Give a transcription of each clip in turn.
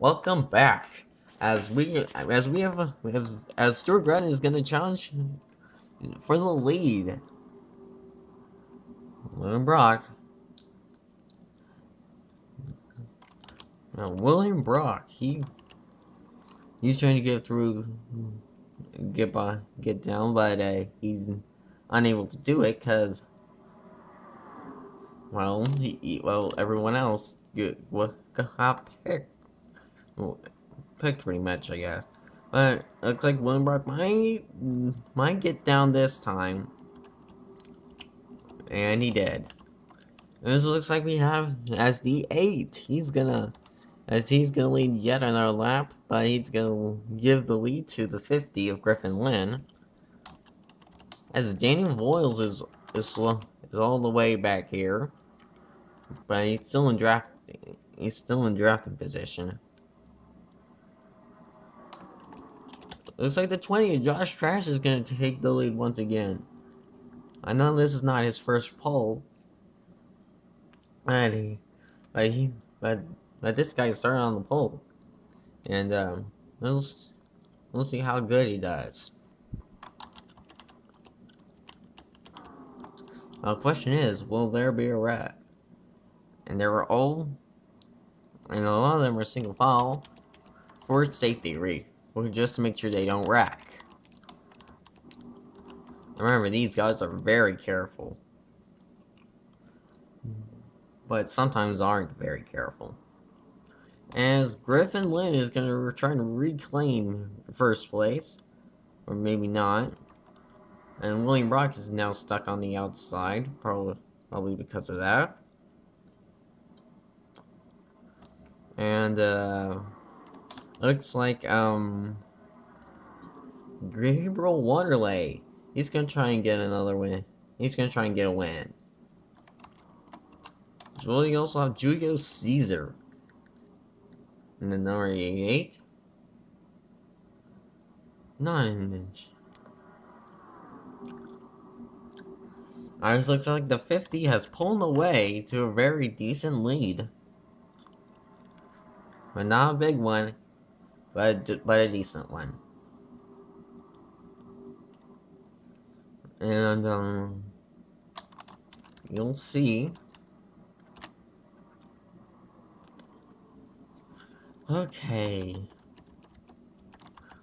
welcome back. As we as we have, we have as Stuart Grant is to challenge for the lead. William Brock. Now, William Brock, he he's trying to get through, get by, get down, but uh, he's unable to do it because, well, he, well, everyone else got picked picked pretty much, I guess. But looks like William Brock might might get down this time. And he did. This looks like we have as the eight. He's gonna as he's gonna lead yet another lap, but he's gonna give the lead to the 50 of Griffin Lynn. As Daniel Voiles is is slow is all the way back here. But he's still in draft he's still in drafting position. Looks like the 20 Josh Trash is going to take the lead once again. I know this is not his first pole. But he, but he, but, but this guy started on the pole. And, um, we'll, we'll see how good he does. The question is, will there be a rat? And they were all, and a lot of them are single file for safety reasons just to make sure they don't rack. Remember, these guys are very careful. But sometimes aren't very careful. As Griffin Lynn is going to try to reclaim first place. Or maybe not. And William Brock is now stuck on the outside. Probably, probably because of that. And, uh... Looks like, um... Gabriel Wanderley. He's gonna try and get another win. He's gonna try and get a win. Well, you also have Julio Caesar. And then number 88. Not an inch. Alright, looks like the 50 has pulled away to a very decent lead. But not a big one but but a decent one. And um, you'll see. Okay.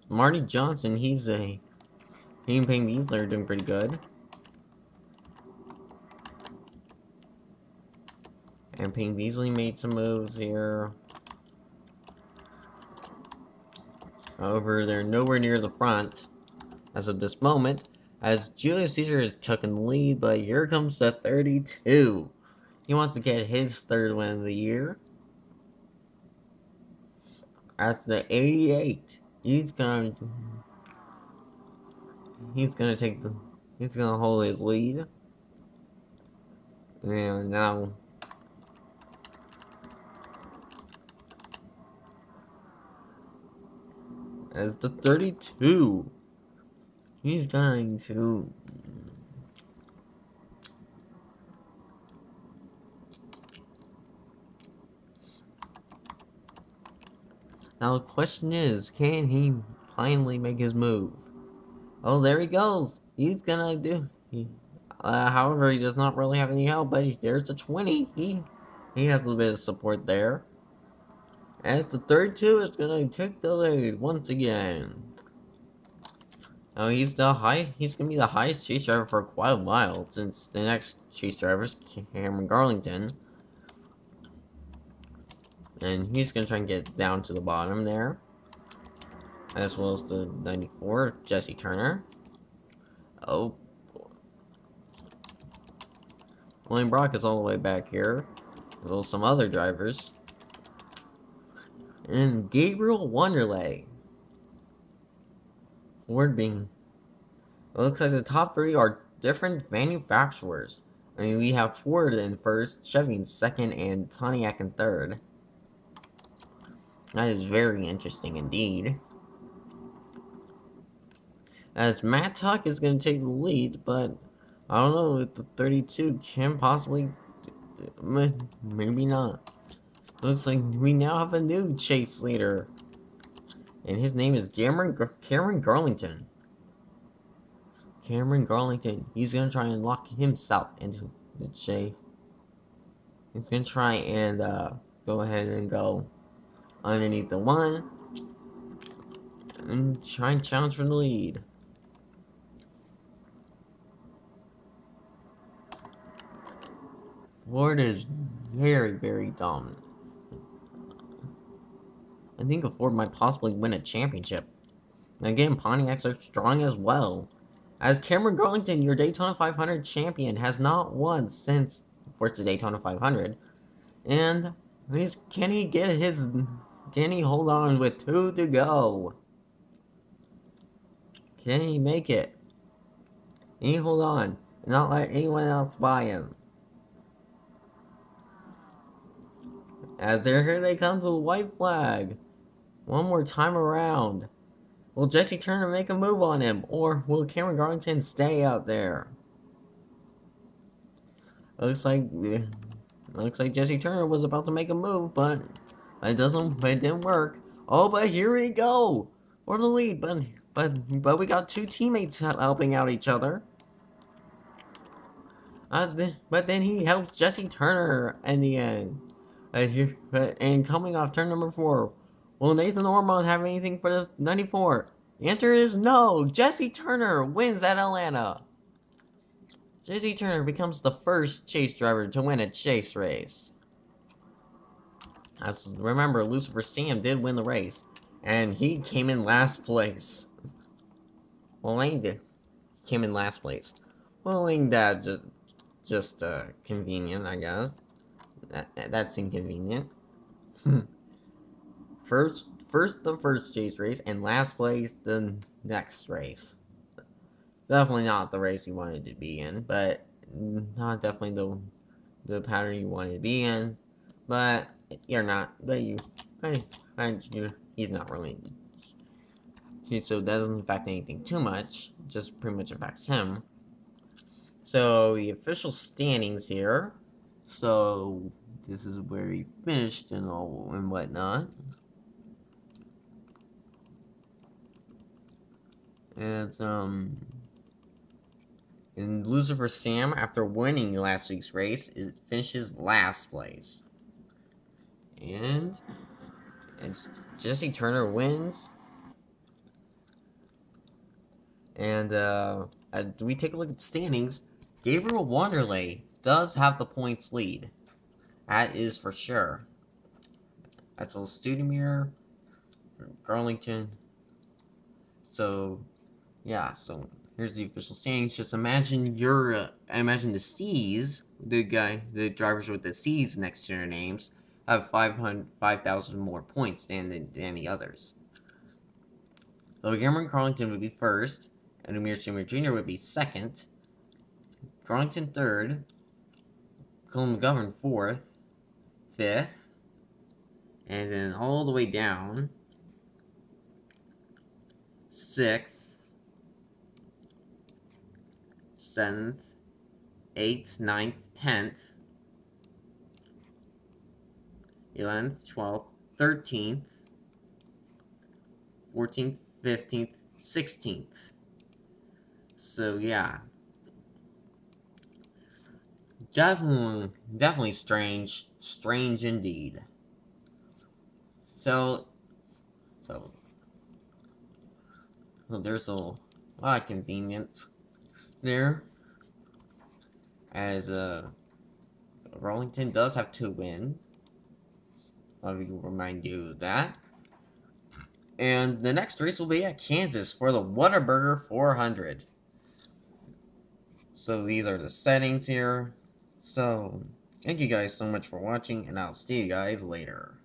Marty Johnson, he's a he and Payne Beasley are doing pretty good. And Payne Beasley made some moves here. However, they're nowhere near the front as of this moment, as Julius Caesar is taking the lead, but here comes the 32. He wants to get his third win of the year. That's the 88. He's gonna he's gonna take the he's gonna hold his lead. And now as the 32. He's going to... Now the question is, can he finally make his move? Oh, there he goes. He's gonna do... He, uh, however, he does not really have any help, but he, there's the 20. He, he has a little bit of support there. As the third two is gonna take the lead once again. Now he's the high he's gonna be the highest chase driver for quite a while since the next chase driver is Cameron Garlington. And he's gonna try and get down to the bottom there. As well as the 94, Jesse Turner. Oh. William Brock is all the way back here. Well, some other drivers and Gabriel Wanderley. Word being, it looks like the top three are different manufacturers. I mean, we have Ford in first, Chevy in second, and Pontiac in third. That is very interesting indeed. As Matt Tuck is going to take the lead, but I don't know if the 32 can possibly, maybe not. Looks like we now have a new chase leader. And his name is Cameron, Cameron Garlington. Cameron Garlington. He's gonna try and lock himself into the chase. He's gonna try and uh, go ahead and go underneath the one. And try and challenge for the lead. Ford is very, very dominant. I think a Ford might possibly win a championship. again, Pontiacs are strong as well. As Cameron Garlington, your Daytona 500 champion, has not won since, of course, the Daytona 500. And can he get his, can he hold on with two to go? Can he make it? Can he hold on and not let anyone else buy him? As there here they come to the white flag. One more time around. Will Jesse Turner make a move on him, or will Cameron Garlington stay out there? Looks like looks like Jesse Turner was about to make a move, but it doesn't. It didn't work. Oh, but here we go for the lead. But but but we got two teammates helping out each other. Uh, th but then he helps Jesse Turner in the end. Uh, here, but, and coming off turn number four, Will Nathan Ormond have anything for the 94? The answer is no. Jesse Turner wins at Atlanta. Jesse Turner becomes the first chase driver to win a chase race. As, remember, Lucifer Sam did win the race, and he came in last place. Well, Lane did. Came in last place. Well, ain't that just, just uh, convenient, I guess. That, that's inconvenient. First, first the first chase race, and last place the next race. Definitely not the race you wanted to be in, but not definitely the the pattern you wanted to be in. But you're not. But you, I, you, he's not really. He, so that doesn't affect anything too much. Just pretty much affects him. So the official standings here. So this is where he finished and all and whatnot. And, um, and Lucifer Sam, after winning last week's race, is, finishes last place. And it's Jesse Turner wins. And uh, we take a look at standings, Gabriel Wanderley does have the points lead. That is for sure. As well as Studemir, Garlington. So yeah, so here's the official standings. Just imagine your, uh, imagine the C's, the guy, the drivers with the C's next to their names, have 5,000 5, more points than, the, than any others. So Cameron Garlington would be first, and Amir Seymour Jr. would be second, Garlington third, Colin McGovern fourth, fifth, and then all the way down, sixth, 7th, 8th, ninth, 10th, 11th, 12th, 13th, 14th, 15th, 16th. So, yeah. Definitely, definitely strange. Strange indeed. So, so, well, there's a lot of convenience there. As uh, Rollington does have to win. Let me remind you of that. And the next race will be at Kansas for the Whataburger 400. So these are the settings here. So, thank you guys so much for watching, and I'll see you guys later.